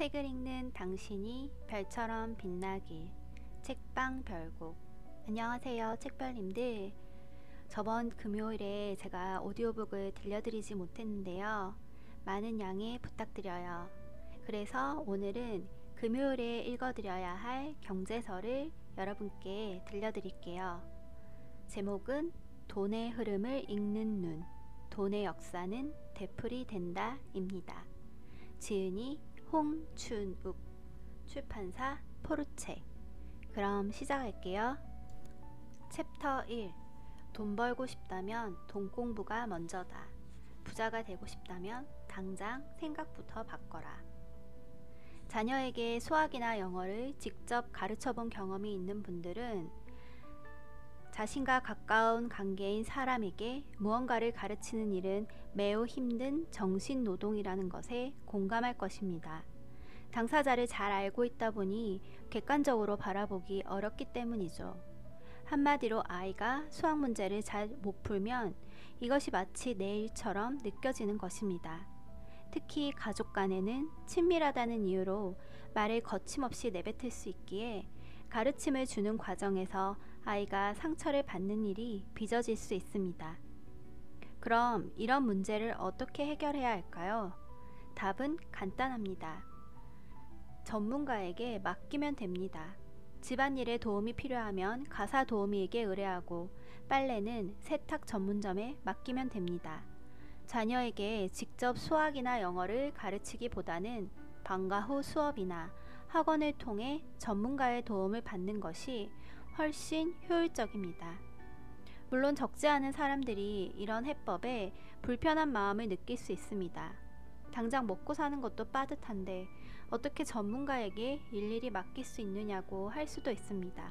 책을 읽는 당신이 별처럼 빛나길. 책방 별곡. 안녕하세요 책별님들. 저번 금요일에 제가 오디오북을 들려드리지 못했는데요. 많은 양해 부탁드려요. 그래서 오늘은 금요일에 읽어드려야 할 경제서를 여러분께 들려드릴게요. 제목은 돈의 흐름을 읽는 눈. 돈의 역사는 되풀이 된다 입니다. 지은이 홍춘욱 출판사 포르체 그럼 시작할게요. 챕터 1 돈 벌고 싶다면 돈 공부가 먼저다. 부자가 되고 싶다면 당장 생각부터 바꿔라. 자녀에게 수학이나 영어를 직접 가르쳐 본 경험이 있는 분들은 자신과 가까운 관계인 사람에게 무언가를 가르치는 일은 매우 힘든 정신 노동이라는 것에 공감할 것입니다. 당사자를 잘 알고 있다 보니 객관적으로 바라보기 어렵기 때문이죠. 한마디로 아이가 수학 문제를 잘 못 풀면 이것이 마치 내 일처럼 느껴지는 것입니다. 특히 가족 간에는 친밀하다는 이유로 말을 거침없이 내뱉을 수 있기에 가르침을 주는 과정에서 아이가 상처를 받는 일이 빚어질 수 있습니다. 그럼 이런 문제를 어떻게 해결해야 할까요? 답은 간단합니다. 전문가에게 맡기면 됩니다. 집안일에 도움이 필요하면 가사 도우미에게 의뢰하고 빨래는 세탁 전문점에 맡기면 됩니다. 자녀에게 직접 수학이나 영어를 가르치기보다는 방과 후 수업이나 학원을 통해 전문가의 도움을 받는 것이 훨씬 효율적입니다. 물론 적지 않은 사람들이 이런 해법에 불편한 마음을 느낄 수 있습니다. 당장 먹고 사는 것도 빠듯한데 어떻게 전문가에게 일일이 맡길 수 있느냐고 할 수도 있습니다.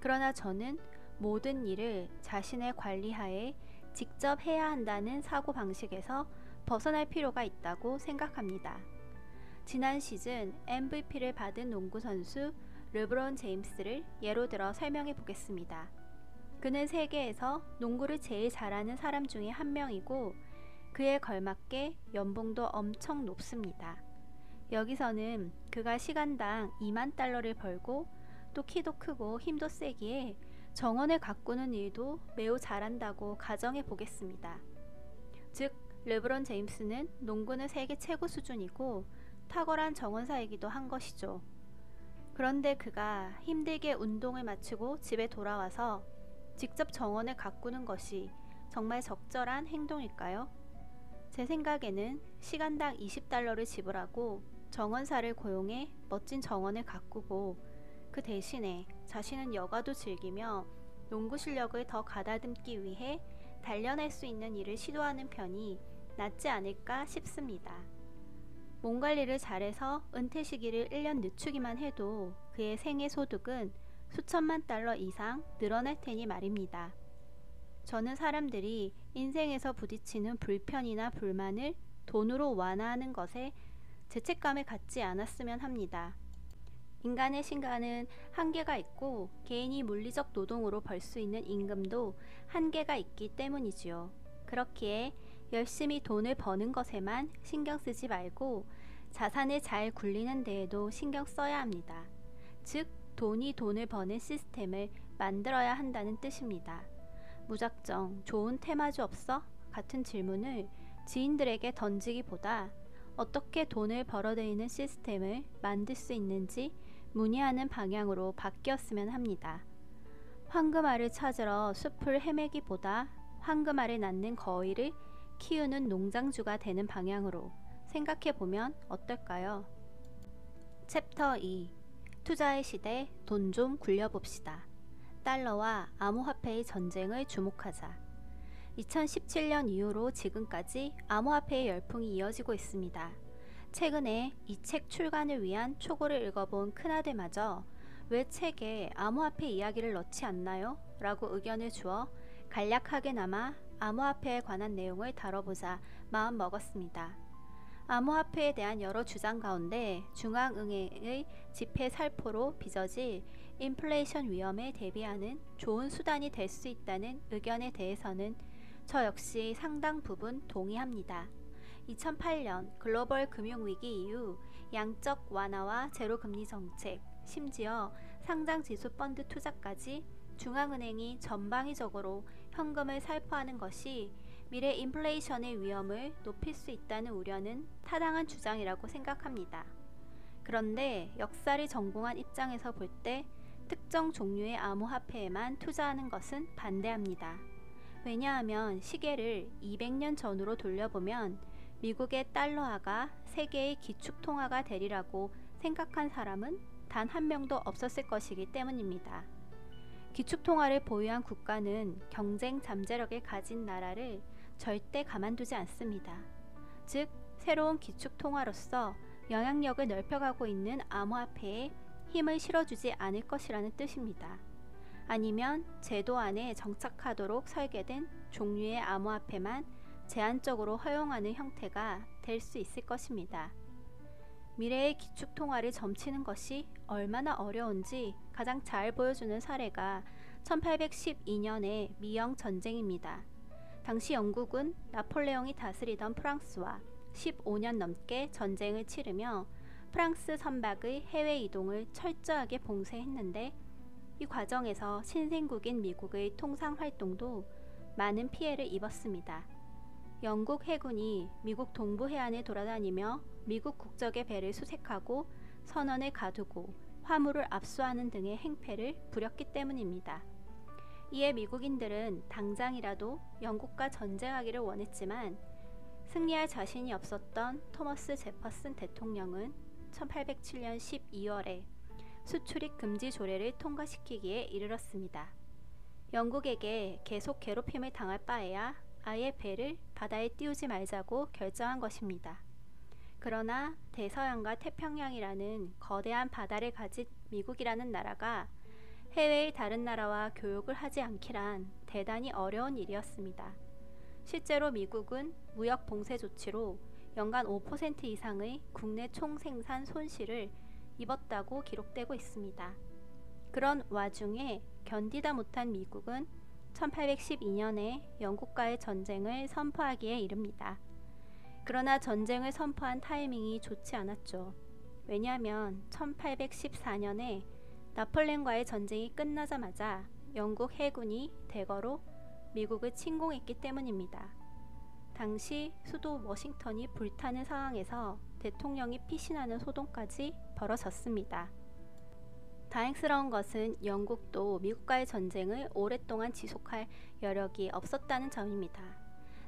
그러나 저는 모든 일을 자신의 관리하에 직접 해야 한다는 사고 방식에서 벗어날 필요가 있다고 생각합니다. 지난 시즌 MVP를 받은 농구 선수 르브론 제임스를 예로 들어 설명해 보겠습니다. 그는 세계에서 농구를 제일 잘하는 사람 중에 한 명이고 그에 걸맞게 연봉도 엄청 높습니다. 여기서는 그가 시간당 2만 달러를 벌고 또 키도 크고 힘도 세기에 정원을 가꾸는 일도 매우 잘한다고 가정해 보겠습니다. 즉, 르브론 제임스는 농구는 세계 최고 수준이고 탁월한 정원사이기도 한 것이죠. 그런데 그가 힘들게 운동을 마치고 집에 돌아와서 직접 정원을 가꾸는 것이 정말 적절한 행동일까요? 제 생각에는 시간당 20달러를 지불하고 정원사를 고용해 멋진 정원을 가꾸고 그 대신에 자신은 여가도 즐기며 농구 실력을 더 가다듬기 위해 단련할 수 있는 일을 시도하는 편이 낫지 않을까 싶습니다. 몸 관리를 잘해서 은퇴 시기를 1년 늦추기만 해도 그의 생애 소득은 수천만 달러 이상 늘어날 테니 말입니다. 저는 사람들이 인생에서 부딪히는 불편이나 불만을 돈으로 완화하는 것에 죄책감을 갖지 않았으면 합니다. 인간의 신간은 한계가 있고 개인이 물리적 노동으로 벌 수 있는 임금도 한계가 있기 때문이지요. 그렇기에 열심히 돈을 버는 것에만 신경 쓰지 말고 자산을 잘 굴리는 데에도 신경 써야 합니다. 즉, 돈이 돈을 버는 시스템을 만들어야 한다는 뜻입니다. 무작정 좋은 테마주 없어? 같은 질문을 지인들에게 던지기보다 어떻게 돈을 벌어들이는 시스템을 만들 수 있는지 문의하는 방향으로 바뀌었으면 합니다. 황금알을 찾으러 숲을 헤매기보다 황금알을 낳는 거위를 키우는 농장주가 되는 방향으로 생각해 보면 어떨까요? 챕터 2 투자의 시대 돈 좀 굴려봅시다. 달러와 암호화폐의 전쟁을 주목하자. 2017년 이후로 지금까지 암호화폐의 열풍이 이어지고 있습니다. 최근에 이 책 출간을 위한 초고를 읽어본 큰아들마저 왜 책에 암호화폐 이야기를 넣지 않나요? 라고 의견을 주어 간략하게나마 암호화폐에 관한 내용을 다뤄보자 마음 먹었습니다. 암호화폐에 대한 여러 주장 가운데 중앙은행의 지폐 살포로 빚어질 인플레이션 위험에 대비하는 좋은 수단이 될 수 있다는 의견에 대해서는 저 역시 상당 부분 동의합니다. 2008년 글로벌 금융위기 이후 양적 완화와 제로 금리 정책, 심지어 상장 지수 펀드 투자까지 중앙은행이 전방위적으로 현금을 살포하는 것이 미래 인플레이션의 위험을 높일 수 있다는 우려는 타당한 주장이라고 생각합니다. 그런데 역사를 전공한 입장에서 볼 때 특정 종류의 암호화폐에만 투자하는 것은 반대합니다. 왜냐하면 시계를 200년 전으로 돌려보면 미국의 달러화가 세계의 기축통화가 되리라고 생각한 사람은 단 한 명도 없었을 것이기 때문입니다. 기축통화를 보유한 국가는 경쟁 잠재력을 가진 나라를 절대 가만두지 않습니다. 즉, 새로운 기축통화로서 영향력을 넓혀가고 있는 암호화폐에 힘을 실어주지 않을 것이라는 뜻입니다. 아니면 제도 안에 정착하도록 설계된 종류의 암호화폐만 제한적으로 허용하는 형태가 될 수 있을 것입니다. 미래의 기축통화를 점치는 것이 얼마나 어려운지 가장 잘 보여주는 사례가 1812년의 미영 전쟁입니다. 당시 영국은 나폴레옹이 다스리던 프랑스와 15년 넘게 전쟁을 치르며 프랑스 선박의 해외 이동을 철저하게 봉쇄했는데 이 과정에서 신생국인 미국의 통상 활동도 많은 피해를 입었습니다. 영국 해군이 미국 동부 해안에 돌아다니며 미국 국적의 배를 수색하고 선원을 가두고 화물을 압수하는 등의 행패를 부렸기 때문입니다. 이에 미국인들은 당장이라도 영국과 전쟁하기를 원했지만 승리할 자신이 없었던 토머스 제퍼슨 대통령은 1807년 12월에 수출입 금지 조례를 통과시키기에 이르렀습니다. 영국에게 계속 괴롭힘을 당할 바에야 아예 배를 바다에 띄우지 말자고 결정한 것입니다. 그러나 대서양과 태평양이라는 거대한 바다를 가진 미국이라는 나라가 해외의 다른 나라와 교역을 하지 않기란 대단히 어려운 일이었습니다. 실제로 미국은 무역 봉쇄 조치로 연간 5% 이상의 국내 총생산 손실을 입었다고 기록되고 있습니다. 그런 와중에 견디다 못한 미국은 1812년에 영국과의 전쟁을 선포하기에 이릅니다. 그러나 전쟁을 선포한 타이밍이 좋지 않았죠. 왜냐하면 1814년에 나폴레옹과의 전쟁이 끝나자마자 영국 해군이 대거로 미국을 침공했기 때문입니다. 당시 수도 워싱턴이 불타는 상황에서 대통령이 피신하는 소동까지 벌어졌습니다. 다행스러운 것은 영국도 미국과의 전쟁을 오랫동안 지속할 여력이 없었다는 점입니다.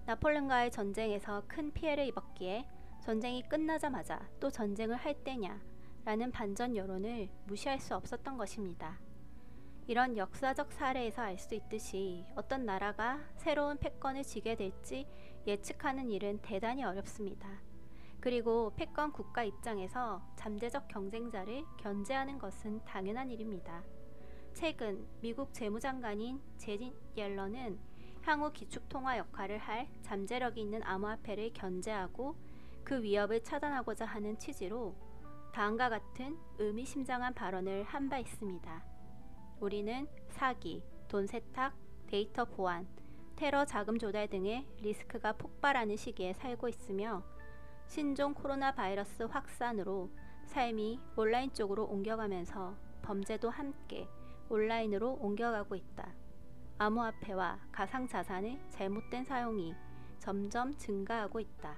나폴레옹과의 전쟁에서 큰 피해를 입었기에 전쟁이 끝나자마자 또 전쟁을 할 때냐 라는 반전 여론을 무시할 수 없었던 것입니다. 이런 역사적 사례에서 알 수 있듯이 어떤 나라가 새로운 패권을 지게 될지 예측하는 일은 대단히 어렵습니다. 그리고 패권 국가 입장에서 잠재적 경쟁자를 견제하는 것은 당연한 일입니다. 최근 미국 재무장관인 제닛 옐런은 향후 기축통화 역할을 할 잠재력이 있는 암호화폐를 견제하고 그 위협을 차단하고자 하는 취지로 다음과 같은 의미심장한 발언을 한 바 있습니다. 우리는 사기, 돈 세탁, 데이터 보안, 테러 자금 조달 등의 리스크가 폭발하는 시기에 살고 있으며 신종 코로나 바이러스 확산으로 삶이 온라인 쪽으로 옮겨가면서 범죄도 함께 온라인으로 옮겨가고 있다. 암호화폐와 가상자산의 잘못된 사용이 점점 증가하고 있다.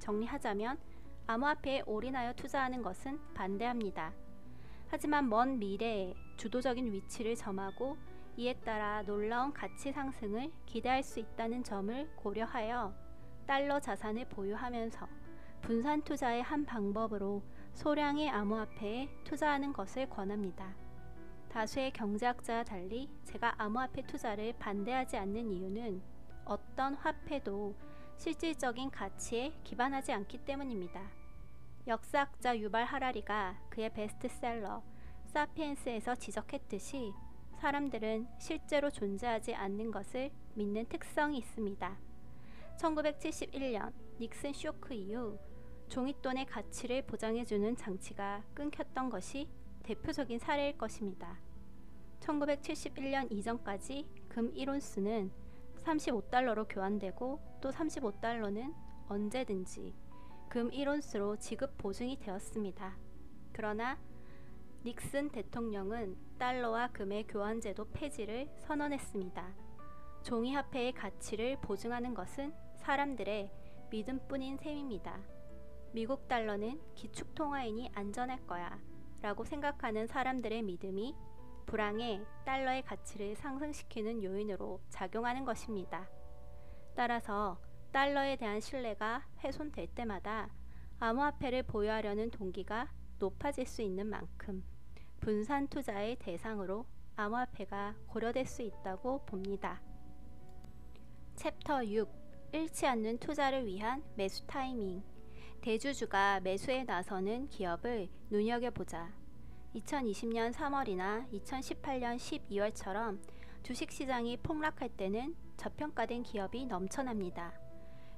정리하자면 암호화폐에 올인하여 투자하는 것은 반대합니다. 하지만 먼 미래에 주도적인 위치를 점하고 이에 따라 놀라운 가치 상승을 기대할 수 있다는 점을 고려하여 달러 자산을 보유하면서 분산 투자의 한 방법으로 소량의 암호화폐에 투자하는 것을 권합니다. 다수의 경제학자와 달리 제가 암호화폐 투자를 반대하지 않는 이유는 어떤 화폐도 실질적인 가치에 기반하지 않기 때문입니다. 역사학자 유발 하라리가 그의 베스트셀러 사피엔스에서 지적했듯이 사람들은 실제로 존재하지 않는 것을 믿는 특성이 있습니다. 1971년 닉슨 쇼크 이후 종잇돈의 가치를 보장해주는 장치가 끊겼던 것이 대표적인 사례일 것입니다. 1971년 이전까지 금 1온스는 35달러로 교환되고 또 35달러는 언제든지 금 1온스로 지급 보증이 되었습니다. 그러나 닉슨 대통령은 달러와 금의 교환제도 폐지를 선언했습니다. 종이화폐의 가치를 보증하는 것은 사람들의 믿음뿐인 셈입니다. 미국 달러는 기축통화인이 안전할 거야 라고 생각하는 사람들의 믿음이 불황에 달러의 가치를 상승시키는 요인으로 작용하는 것입니다. 따라서 달러에 대한 신뢰가 훼손될 때마다 암호화폐를 보유하려는 동기가 높아질 수 있는 만큼 분산 투자의 대상으로 암호화폐가 고려될 수 있다고 봅니다. 챕터 6 잃지 않는 투자를 위한 매수 타이밍 대주주가 매수에 나서는 기업을 눈여겨보자. 2020년 3월이나 2018년 12월처럼 주식시장이 폭락할 때는 저평가된 기업이 넘쳐납니다.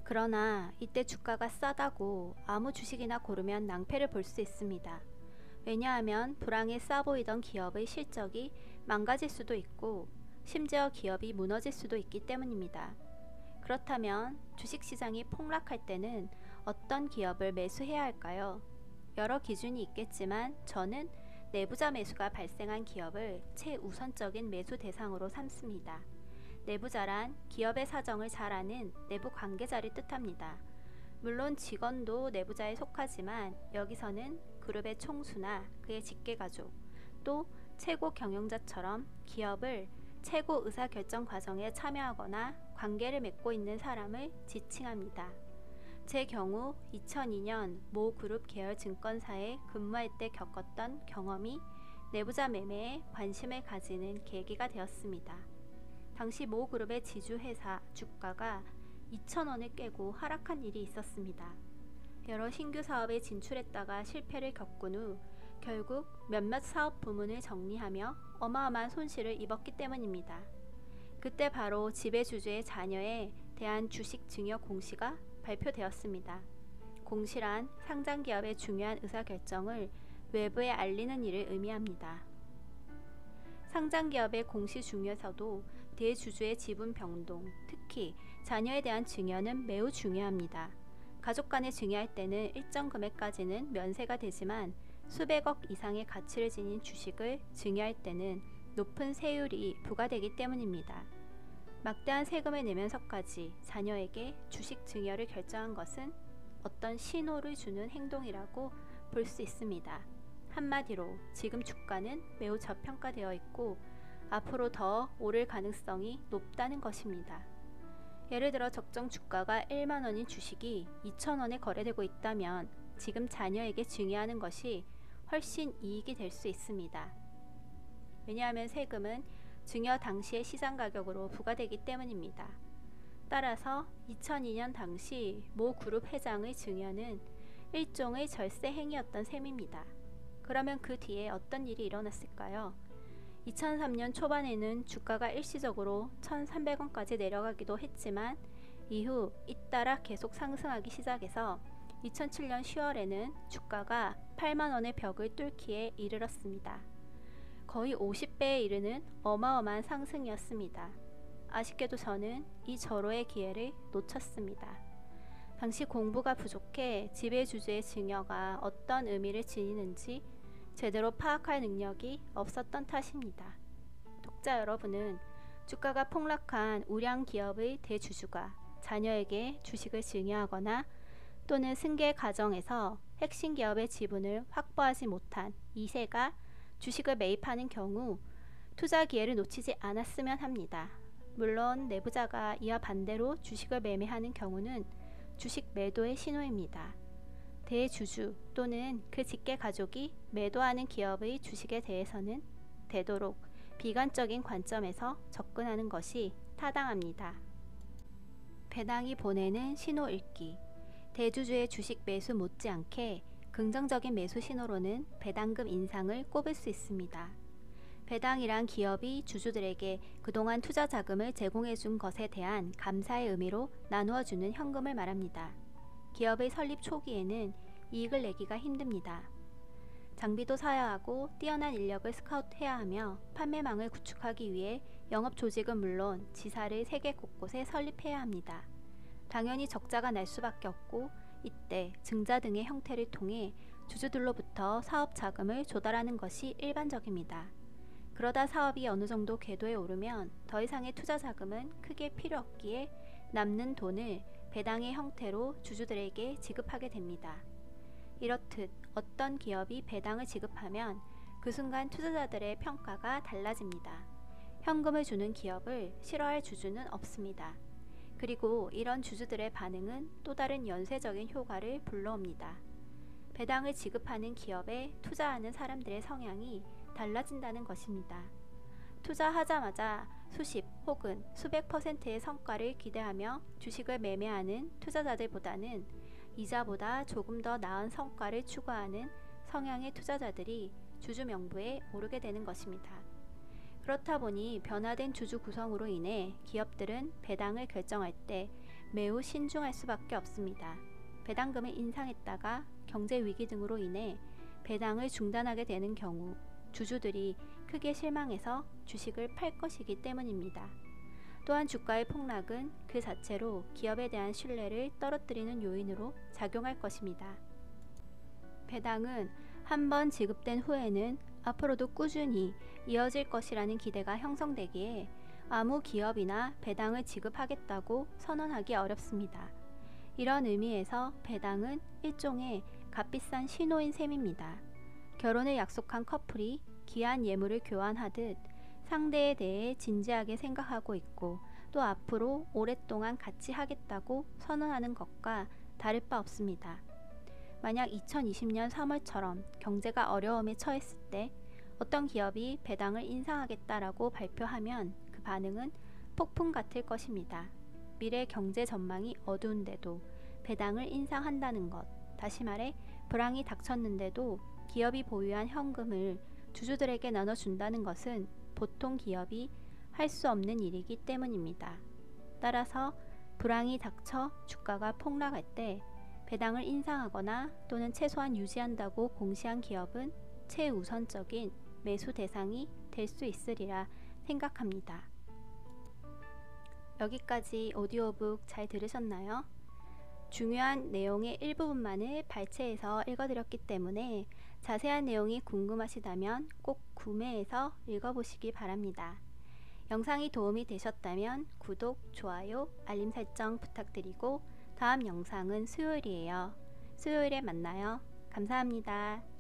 그러나 이때 주가가 싸다고 아무 주식이나 고르면 낭패를 볼 수 있습니다. 왜냐하면 불황에 싸 보이던 기업의 실적이 망가질 수도 있고 심지어 기업이 무너질 수도 있기 때문입니다. 그렇다면 주식시장이 폭락할 때는 어떤 기업을 매수해야 할까요? 여러 기준이 있겠지만 저는 내부자 매수가 발생한 기업을 최우선적인 매수 대상으로 삼습니다. 내부자란 기업의 사정을 잘 아는 내부 관계자를 뜻합니다. 물론 직원도 내부자에 속하지만 여기서는 그룹의 총수나 그의 직계가족 또 최고 경영자처럼 기업을 최고 의사결정 과정에 참여하거나 관계를 맺고 있는 사람을 지칭합니다. 제 경우 2002년 모 그룹 계열 증권사에 근무할 때 겪었던 경험이 내부자 매매에 관심을 가지는 계기가 되었습니다. 당시 모 그룹의 지주회사 주가가 2,000원을 깨고 하락한 일이 있었습니다. 여러 신규 사업에 진출했다가 실패를 겪은 후 결국 몇몇 사업 부문을 정리하며 어마어마한 손실을 입었기 때문입니다. 그때 바로 지배주주의 자녀에 대한 주식 증여 공시가 발표되었습니다. 공시란 상장 기업의 중요한 의사결정을 외부에 알리는 일을 의미합니다. 상장 기업의 공시 중에서도 대주주의 지분 병동, 특히 자녀에 대한 증여는 매우 중요합니다. 가족 간에 증여할 때는 일정 금액까지는 면세가 되지만 수백억 이상의 가치를 지닌 주식을 증여할 때는 높은 세율이 부과되기 때문입니다. 막대한 세금을 내면서까지 자녀에게 주식 증여를 결정한 것은 어떤 신호를 주는 행동이라고 볼 수 있습니다. 한마디로 지금 주가는 매우 저평가되어 있고 앞으로 더 오를 가능성이 높다는 것입니다. 예를 들어 적정 주가가 1만 원인 주식이 2천 원에 거래되고 있다면 지금 자녀에게 증여하는 것이 훨씬 이익이 될 수 있습니다. 왜냐하면 세금은 증여 당시의 시장 가격으로 부과되기 때문입니다. 따라서 2002년 당시 모 그룹 회장의 증여는 일종의 절세 행위였던 셈입니다. 그러면 그 뒤에 어떤 일이 일어났을까요? 2003년 초반에는 주가가 일시적으로 1,300원까지 내려가기도 했지만 이후 잇따라 계속 상승하기 시작해서 2007년 10월에는 주가가 8만 원의 벽을 뚫기에 이르렀습니다. 거의 50배에 이르는 어마어마한 상승이었습니다. 아쉽게도 저는 이 절호의 기회를 놓쳤습니다. 당시 공부가 부족해 지배주주의 증여가 어떤 의미를 지니는지 제대로 파악할 능력이 없었던 탓입니다. 독자 여러분은 주가가 폭락한 우량 기업의 대주주가 자녀에게 주식을 증여하거나 또는 승계 과정에서 핵심 기업의 지분을 확보하지 못한 2세가 주식을 매입하는 경우 투자 기회를 놓치지 않았으면 합니다. 물론 내부자가 이와 반대로 주식을 매매하는 경우는 주식 매도의 신호입니다. 대주주 또는 그 직계 가족이 매도하는 기업의 주식에 대해서는 되도록 비관적인 관점에서 접근하는 것이 타당합니다. 배당이 보내는 신호 읽기 대주주의 주식 매수 못지않게 긍정적인 매수 신호로는 배당금 인상을 꼽을 수 있습니다. 배당이란 기업이 주주들에게 그동안 투자 자금을 제공해 준 것에 대한 감사의 의미로 나누어 주는 현금을 말합니다. 기업의 설립 초기에는 이익을 내기가 힘듭니다. 장비도 사야 하고 뛰어난 인력을 스카우트해야 하며 판매망을 구축하기 위해 영업 조직은 물론 지사를 세계 곳곳에 설립해야 합니다. 당연히 적자가 날 수밖에 없고 이때 증자 등의 형태를 통해 주주들로부터 사업 자금을 조달하는 것이 일반적입니다. 그러다 사업이 어느 정도 궤도에 오르면 더 이상의 투자 자금은 크게 필요 없기에 남는 돈을 배당의 형태로 주주들에게 지급하게 됩니다. 이렇듯 어떤 기업이 배당을 지급하면 그 순간 투자자들의 평가가 달라집니다. 현금을 주는 기업을 싫어할 주주는 없습니다. 그리고 이런 주주들의 반응은 또 다른 연쇄적인 효과를 불러옵니다. 배당을 지급하는 기업에 투자하는 사람들의 성향이 달라진다는 것입니다. 투자하자마자 수십 혹은 수백 퍼센트의 성과를 기대하며 주식을 매매하는 투자자들보다는 이자보다 조금 더 나은 성과를 추구하는 성향의 투자자들이 주주 명부에 오르게 되는 것입니다. 그렇다 보니 변화된 주주 구성으로 인해 기업들은 배당을 결정할 때 매우 신중할 수밖에 없습니다. 배당금을 인상했다가 경제 위기 등으로 인해 배당을 중단하게 되는 경우 주주들이 크게 실망해서 주식을 팔 것이기 때문입니다. 또한 주가의 폭락은 그 자체로 기업에 대한 신뢰를 떨어뜨리는 요인으로 작용할 것입니다. 배당은 한 번 지급된 후에는 앞으로도 꾸준히 이어질 것이라는 기대가 형성되기에 아무 기업이나 배당을 지급하겠다고 선언하기 어렵습니다. 이런 의미에서 배당은 일종의 값비싼 신호인 셈입니다. 결혼을 약속한 커플이 귀한 예물을 교환하듯 상대에 대해 진지하게 생각하고 있고 또 앞으로 오랫동안 같이 하겠다고 선언하는 것과 다를 바 없습니다. 만약 2020년 3월처럼 경제가 어려움에 처했을 때 어떤 기업이 배당을 인상하겠다라고 발표하면 그 반응은 폭풍 같을 것입니다. 미래 경제 전망이 어두운데도 배당을 인상한다는 것, 다시 말해 불황이 닥쳤는데도 기업이 보유한 현금을 주주들에게 나눠준다는 것은 보통 기업이 할 수 없는 일이기 때문입니다. 따라서 불황이 닥쳐 주가가 폭락할 때 배당을 인상하거나 또는 최소한 유지한다고 공시한 기업은 최우선적인 매수 대상이 될 수 있으리라 생각합니다. 여기까지 오디오북 잘 들으셨나요? 중요한 내용의 일부분만을 발췌해서 읽어드렸기 때문에 자세한 내용이 궁금하시다면 꼭 구매해서 읽어보시기 바랍니다. 영상이 도움이 되셨다면 구독, 좋아요, 알림 설정 부탁드리고 다음 영상은 수요일이에요. 수요일에 만나요. 감사합니다.